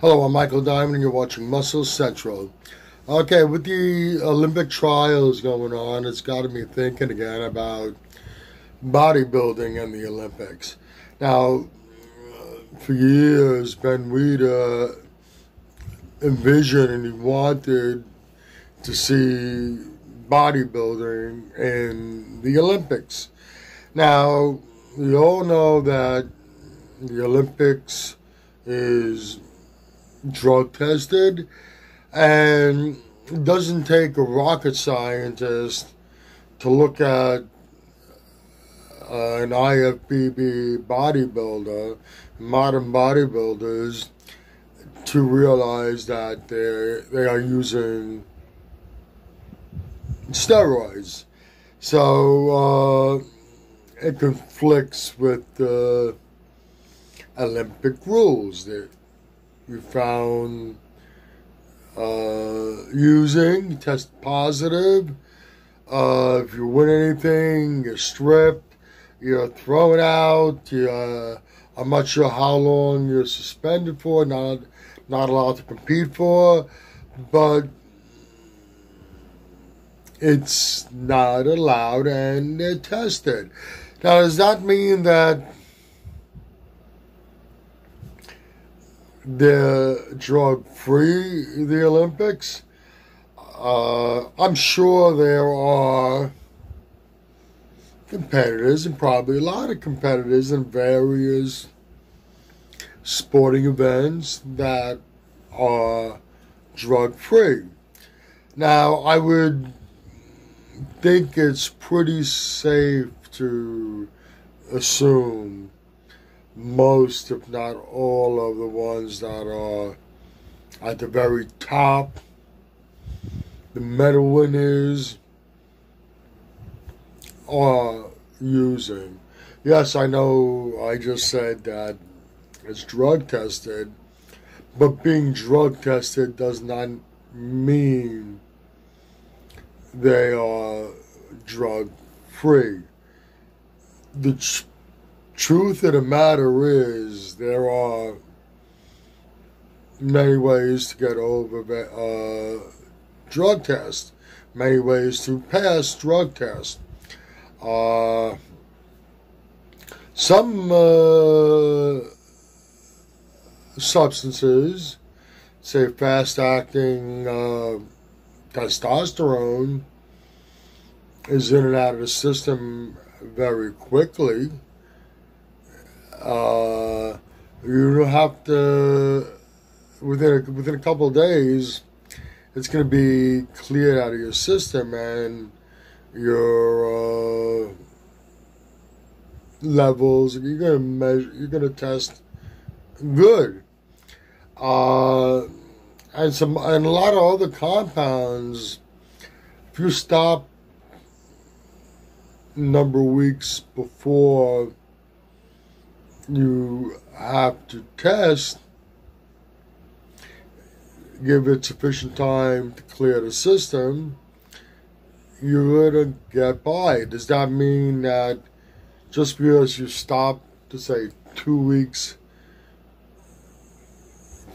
Hello, I'm Michael Diamond, and you're watching Muscle Central. Okay, with the Olympic trials going on, it's got me thinking again about bodybuilding and the Olympics. Now, for years, Ben Weider envisioned and he wanted to see bodybuilding in the Olympics. Now, we all know that the Olympics is drug tested and it doesn't take a rocket scientist to look at uh, an IFBB bodybuilder, modern bodybuilders, to realize that they they are using steroids. So uh, it conflicts with the Olympic rules that you found uh, using, test positive. Uh, if you win anything, you're stripped, you're thrown out. You, uh, I'm not sure how long you're suspended for, not not allowed to compete for, but it's not allowed and they're tested. Now, does that mean that they're drug free, the Olympics? Uh, I'm sure there are competitors, and probably a lot of competitors in various sporting events that are drug free. Now, I would think it's pretty safe to assume most, if not all, of the ones that are at the very top, the medal winners, are using. Yes, I know I just said that it's drug tested, but being drug tested does not mean they are drug free. The truth of the matter is, there are many ways to get over uh, drug tests, many ways to pass drug tests. Uh, some uh, substances, say fast acting uh, testosterone, is in and out of the system very quickly. Uh, you have to within a, within a couple of days, it's going to be cleared out of your system and your uh, levels. You're going to measure. You're going to test good. Uh, and some and a lot of other compounds. If you stop a number of weeks before you have to test, give it sufficient time to clear the system, you're gonna get by. Does that mean that just because you stop to say two weeks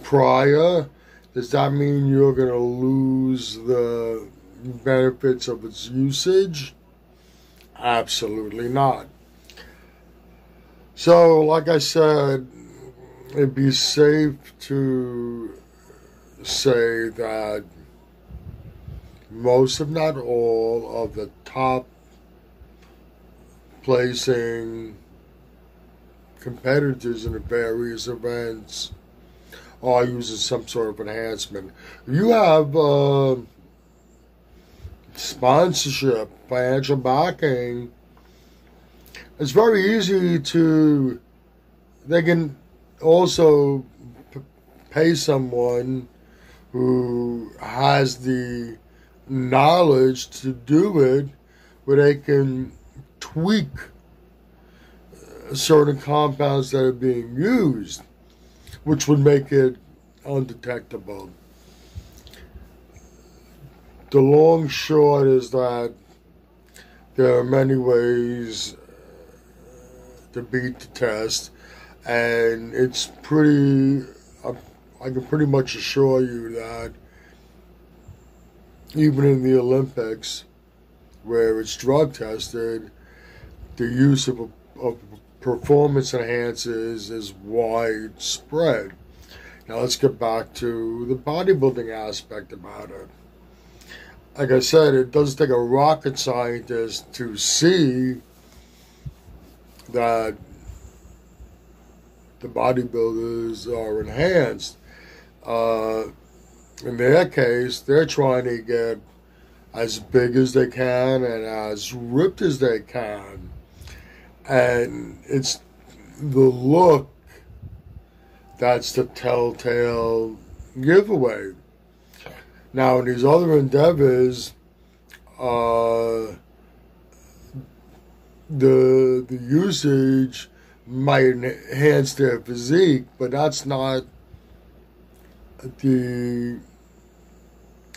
prior, does that mean you're going to lose the benefits of its usage? Absolutely not. So, like I said, it'd be safe to say that most, if not all, of the top placing competitors in the various events are using some sort of enhancement. You have uh, sponsorship, financial backing. It's very easy to. They can also p- pay someone who has the knowledge to do it, where they can tweak uh, certain compounds that are being used which would make it undetectable. The long short is that there are many ways to beat the test, and it's pretty. I can pretty much assure you that even in the Olympics, where it's drug tested, the use of, of performance enhancers is widespread. Now let's get back to the bodybuilding aspect about it. Like I said, it does take a rocket scientist to see that the bodybuilders are enhanced. Uh, in their case, they're trying to get as big as they can and as ripped as they can. And it's the look that's the telltale giveaway. Now, in these other endeavors, uh, the the usage might enhance their physique, but that's not the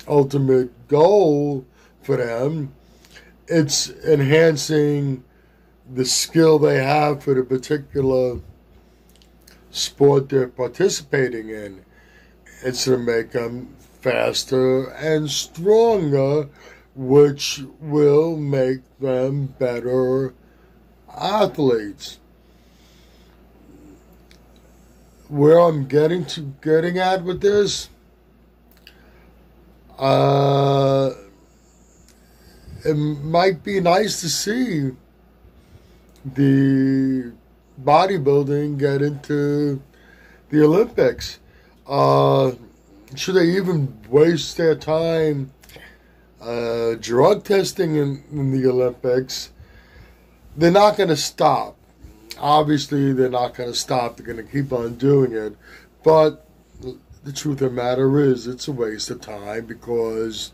ultimate goal for them. It's enhancing the skill they have for the particular sport they're participating in. It's to make them faster and stronger, which will make them better athletes. Where I'm getting to getting at with this, uh, it might be nice to see the bodybuilding get into the Olympics. Uh, should they even waste their time uh, drug testing in, in the Olympics? They're not going to stop. Obviously, they're not going to stop. They're going to keep on doing it. But the truth of the matter is, it's a waste of time because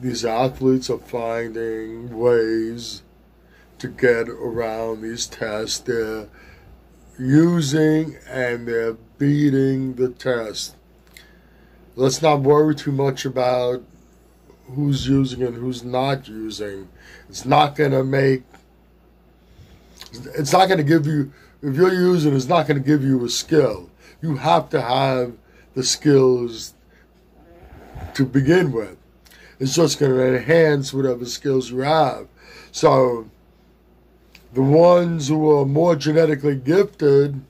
these athletes are finding ways to get around these tests. They're using and they're beating the test. Let's not worry too much about who's using and who's not using. It's not going to make, it's not going to give you, if you're using, it's not going to give you a skill. You have to have the skills to begin with. It's just going to enhance whatever skills you have. So, the ones who are more genetically gifted,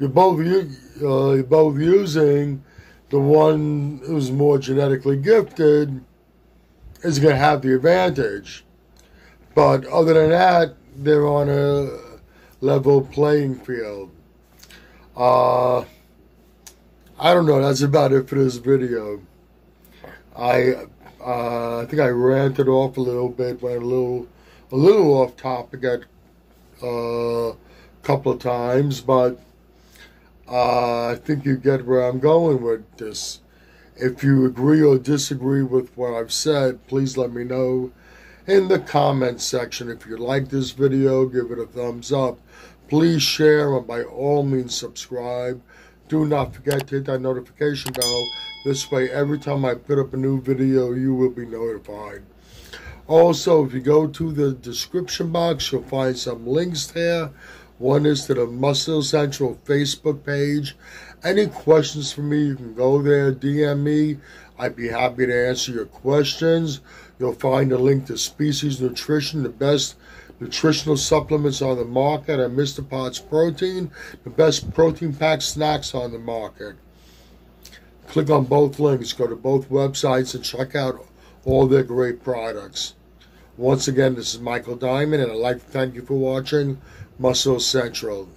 you're both uh, you're both using the one who's more genetically gifted is going to have the advantage. But other than that, they're on a level playing field. Uh, I don't know. That's about it for this video. I uh, I think I ranted off a little bit, went a little a little off topic at uh, a couple of times, but uh, I think you get where I'm going with this. If you agree or disagree with what I've said, please let me know in the comments section. If you like this video, give it a thumbs up. Please share and by all means subscribe. Do not forget to hit that notification bell. This way, every time I put up a new video, you will be notified. Also, if you go to the description box, you'll find some links there. One is to the Muscle Central Facebook page. Any questions for me, you can go there, DM me. I'd be happy to answer your questions. You'll find a link to Species Nutrition, the best nutritional supplements on the market, and Mr. Potts Protein, the best protein packed snacks on the market. Click on both links, go to both websites, and check out all their great products. Once again, this is Michael Diamond, and I'd like to thank you for watching Muscle Central.